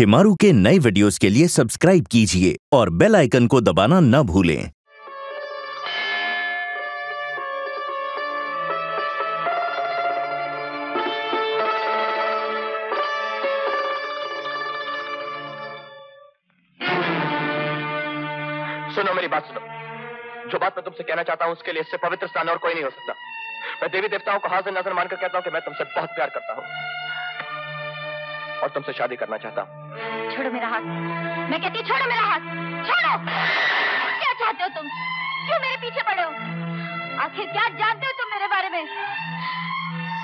शिमारू के नए वीडियोस के लिए सब्सक्राइब कीजिए और बेल आइकन को दबाना न भूलें। सुनो, मेरी बात सुनो। जो बात मैं तुमसे कहना चाहता हूँ, उसके लिए इससे पवित्र स्थान और कोई नहीं हो सकता। मैं देवी देवताओं को हाजिर नज़र मानकर कहता हूँ कि मैं तुमसे बहुत प्यार करता हूँ। और तुमसे शादी करना चाहता हूँ। छोड़ो मेरा हाथ। मैं कहती छोड़ो मेरा हाथ। छोड़ो! क्या चाहते हो तुम? क्यों मेरे पीछे पड़े हो? आखिर क्या जानते हो तुम मेरे बारे में?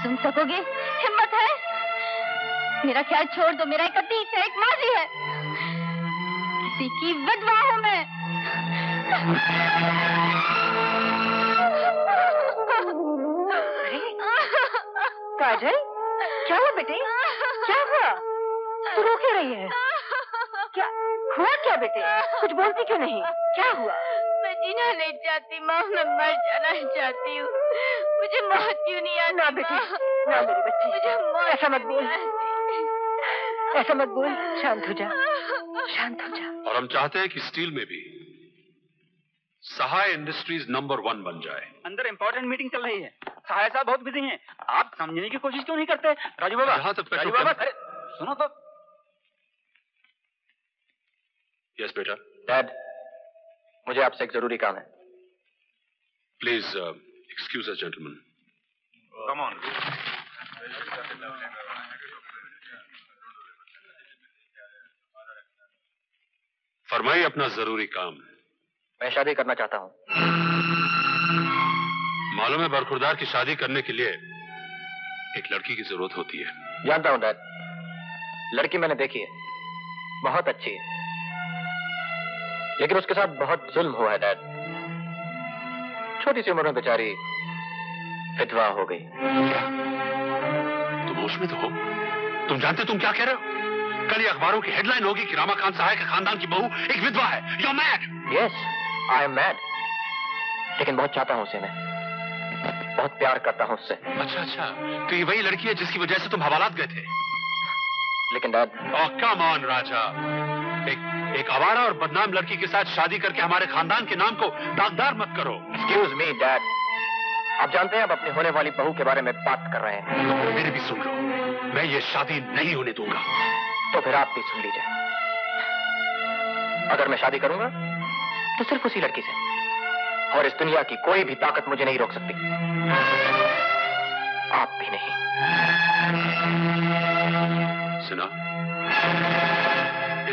सुन सकोगे? हिम्मत है? मेरा ख्याल छोड़ दो। मेरा एक अतीत है, एक माजी है। किसी की विधवा हूँ मैं। काजल, क्या हुआ बेटे? क्या हुआ? तू रो क्यों रही है? क्या? हुआ क्या बेटे? कुछ बोलती क्यों नहीं? क्या हुआ? मैं जीना नहीं चाहती माँ मैं मर जाना चाहती हूँ। मुझे मौत क्यों नहीं आती ना बेटी ना मेरी बच्ची। मुझे मौत ऐसा मत बोल। ऐसा मत बोल। शांत हो जा। शांत हो जा। और हम चाहते हैं कि स्टील में भी सहाय इंडस्ट्रीज़ नंबर वन बन जाए। अंदर इम्पोर्टेंट मीटिंग चल रही है। सहाय साहब बहुत बिज़ी हैं। आप समझने की कोशिश क्यों नहीं करते? राजू बाबा यहाँ तो राजू बाबा अरे सुनो तो। यस बेटा। डैड मुझे आपसे एक ज़रूरी काम है। Please excuse us gentleman come on फरमाइए अपना ज़रूरी काम। मैं शादी करना चाहता हूँ। मालूम है बरखुरदार की शादी करने के लिए एक लड़की की ज़रूरत होती है। जानता हूँ डैड लड़की मैंने देखी है। बहुत अच्छी है। लेकिन उसके साथ बहुत जुल्म हुआ है डैड। छोटी सी उम्र में बेचारी विधवा हो गई। तुम होश में तो हो। तुम जानते तुम क्या कह रहे हो? कल ये अखबारों की हेडलाइन होगी कि रामा खान सहाय के खानदान की बहू एक विधवा है। You mad yes I am mad लेकिन बहुत चाहता हूँ उसे मैं। बहुत प्यार करता हूँ उससे। अच्छा अच्छा। तो ये वही लड़की है जिसकी वजह से तुम हवालात गए थे? लेकिन डैड कम ऑन राजा। एक आवारा और बदनाम लड़की के साथ शादी करके हमारे खानदान के नाम को दागदार मत करो। एक्सक्यूज मी डैड आप जानते हैं आप अपनी होने वाली बहू के बारे में बात कर रहे हैं। मेरे भी सुन लो। मैं ये शादी नहीं होने दूँगा। तो फिर आप भी सुन लीजिए। अगर मैं शादी करूँगा तो सिर्फ़ उसी लड़की से। और इस दुनिया की कोई भी ताकत मुझे नहीं रोक सकती। आप भी नहीं। सुना?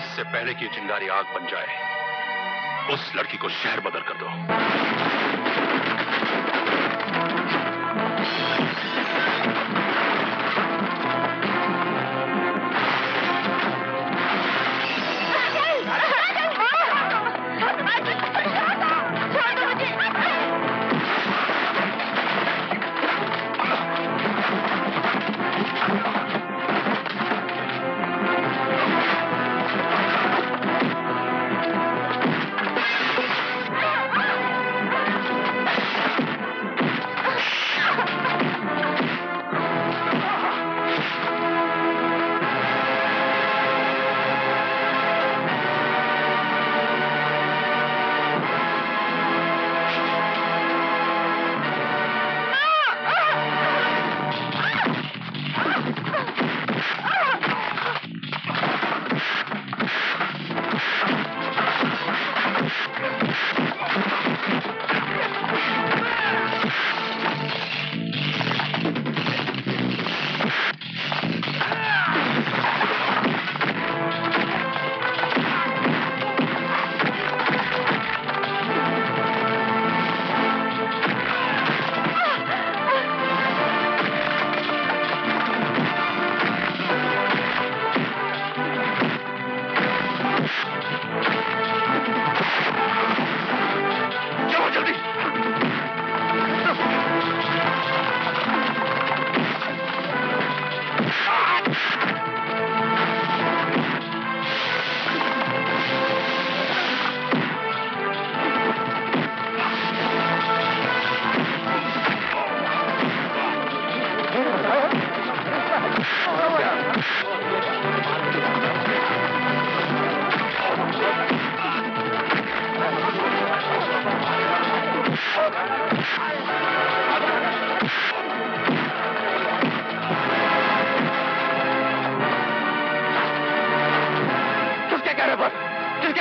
इससे पहले कि चिंगारी आग बन जाए उस लड़की को शहर बदल कर दो।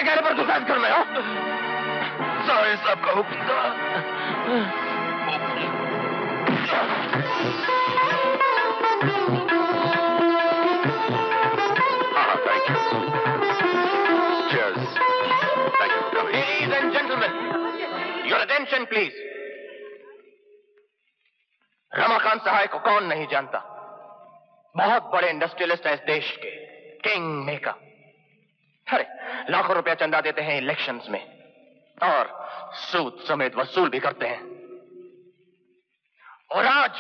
के कहने पर गुस्सा कर रहे हो। सारे साहब का हुक्म था attention please. रमाकांत सहाय को कौन नहीं जानता? बहुत बड़े इंडस्ट्रियलिस्ट हैं इस देश के। किंग मेकर अरे, लाखों रुपया चंदा देते हैं इलेक्शंस में। और सूद समेत वसूल भी करते हैं। और आज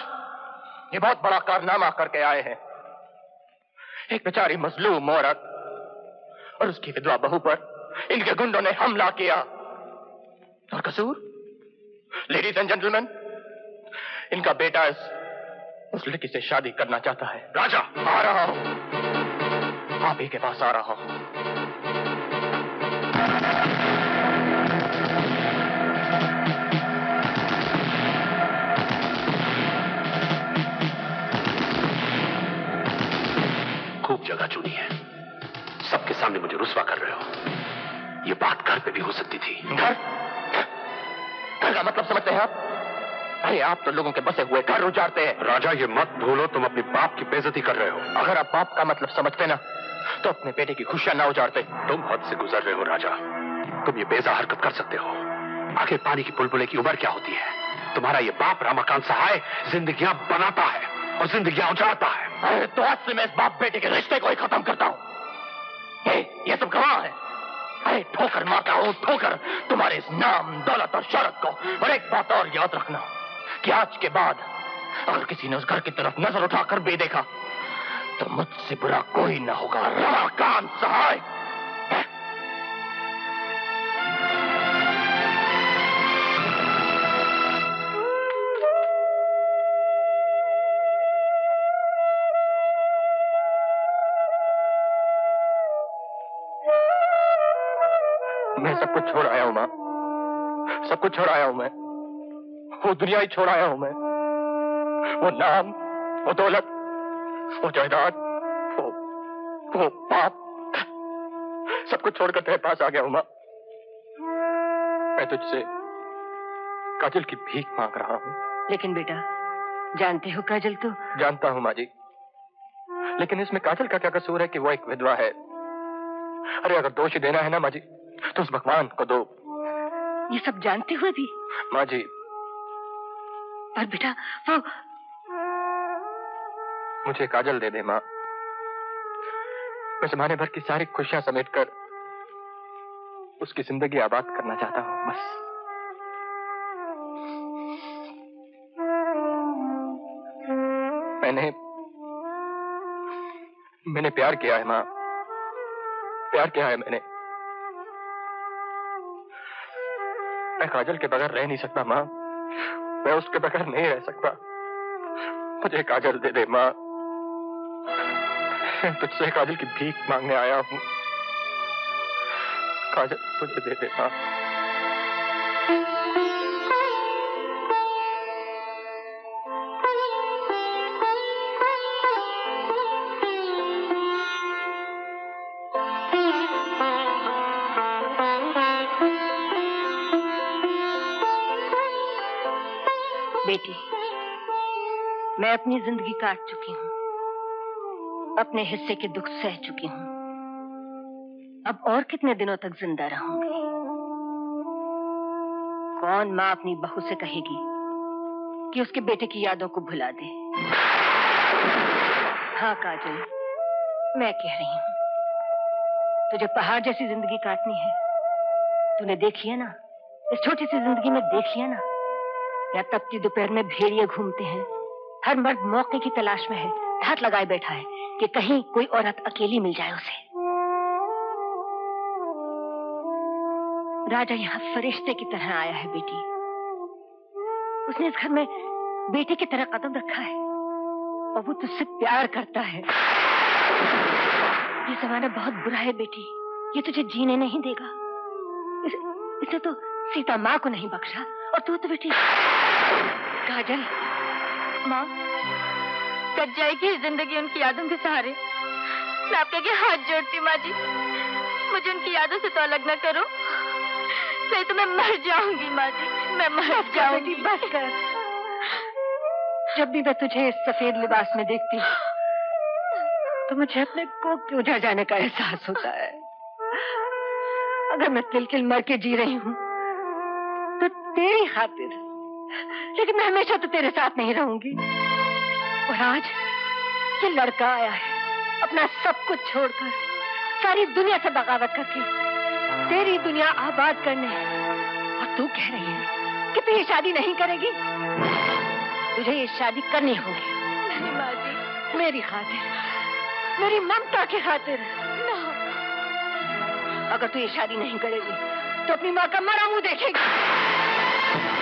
ये बहुत बड़ा कारनामा करके आए हैं। एक बेचारी मजलूम औरत और उसकी विधवा बहू पर इनके गुंडों ने हमला किया। और कसूर लेडीज़ एंड जेंटलमैन इनका बेटा इस, उस लड़की से शादी करना चाहता है। राजा, आ रहा हूँ। आप ही के पास आ रहा हूँ। Thank you. तो लोगों के बसे हुए घर उजाड़ते हैं। राजा ये मत भूलो तुम अपने बाप की बेइज्जती कर रहे हो। अगर आप बाप का मतलब समझते ना तो अपने बेटे की खुशियाँ ना उजाड़ते। तुम हद से गुजर रहे हो राजा। तुम ये बेजा हरकत कर सकते हो। आखिर पानी की बुलबुले की उम्र क्या होती है? तुम्हारा ये बाप रामाकांत सहाय जिंदगियाँ बनाता है और जिंदगियाँ उजाड़ता है। अरे तो आज से मैं इस बाप बेटे के रिश्ते को ही खत्म करता हूँ। ये, सब गवाह है? अरे ठोकर मारता हूँ ठोकर। तुम्हारे इस नाम दौलत और शौहरत को और एक बात और याद रखना। कि आज के बाद अगर किसी ने उस घर की तरफ़ नज़र उठाकर भी देखा तो मुझसे बुरा कोई ना होगा। रमाकांत सहाय। मैं सब कुछ छोड़ आया हूँ, माँ। सब कुछ छोड़ आया हूँ मैं। वो दुनिया ही छोड़ आया हूँ मैं। वो नाम वो दौलत वो जायदाद वो वो पाप सब कुछ छोड़कर तेरे पास आ गया हूँ माँ। मैं तुझसे काजल की भीख मांग रहा हूँ। लेकिन बेटा जानते हो काजल तो? जानता हूँ माँ जी। लेकिन इसमें काजल का क्या कसूर है कि वो एक विधवा है? अरे अगर दोष देना है ना माँ जी तो उस भगवान को दो। ये सब जानते हुए भी माँ जी पर बेटा, वो मुझे काजल दे दे, माँ। मैं जमाने भर की सारी खुशियाँ समेट कर उसकी ज़िंदगी आबाद करना चाहता हूँ, बस। मैंने मैंने प्यार किया है, माँ। प्यार किया है मैंने। मैं काजल के बगैर रह नहीं सकता, माँ। मैं उसके बगैर नहीं रह सकता। मुझे काजल दे दे, माँ। तुझसे काजल की भीख मांगने आया हूँ। काजल मुझे दे दे, माँ। बेटी, मैं अपनी ज़िंदगी काट चुकी हूँ। अपने हिस्से के दुख सह चुकी हूँ। अब और कितने दिनों तक ज़िंदा रहूँगी? कौन माँ अपनी बहू से कहेगी कि उसके बेटे की यादों को भुला दे? हाँ काजल, मैं कह रही हूँ, तुझे पहाड़ जैसी ज़िंदगी काटनी है। तूने देख लिया ना? इस छोटी सी ज़िंदगी में देख लिया ना? या तपती दोपहर में भेड़िए घूमते हैं। हर मर्द मौके की तलाश में है हाथ लगाए बैठा है कि कहीं कोई औरत अकेली मिल जाए उसे। राजा यहाँ फरिश्ते की तरह आया है बेटी। उसने इस घर में बेटे की तरह कदम रखा है और वो तुझसे प्यार करता है। ये जमाना बहुत बुरा है बेटी। ये तुझे जीने नहीं देगा। इस, इसे तो सीता माँ को नहीं बख्शा। और तू तो बेटी काजल माँ कट जाएगी ज़िंदगी उनकी यादों के सहारे। मैं आपके आगे हाथ जोड़ती हूँ माँ जी। मुझे उनकी यादों से तो अलग ना करो। नहीं तो मैं मर जाऊँगी माँ जी। मैं मर जाऊँगी। बस कर। जब भी मैं तुझे इस सफ़ेद लिबास में देखती हूँ तो मुझे अपने को के उजड़ जाने का एहसास होता है? अगर मैं तिल तिल मर के जी रही हूँ तेरी खातिर। लेकिन मैं हमेशा तो तेरे साथ नहीं रहूँगी। और आज ये लड़का आया है अपना सब कुछ छोड़कर सारी दुनिया से बगावत करके तेरी दुनिया आबाद करने। और तू कह रही है कि तू ये शादी नहीं करेगी? तुझे ये शादी करनी होगी। नहीं माँ जी मेरी खातिर। मेरी ममता की खातिर। अगर तू ये शादी नहीं करेगी तो अपनी माँ का मरा मुँह देखेगी। Bye.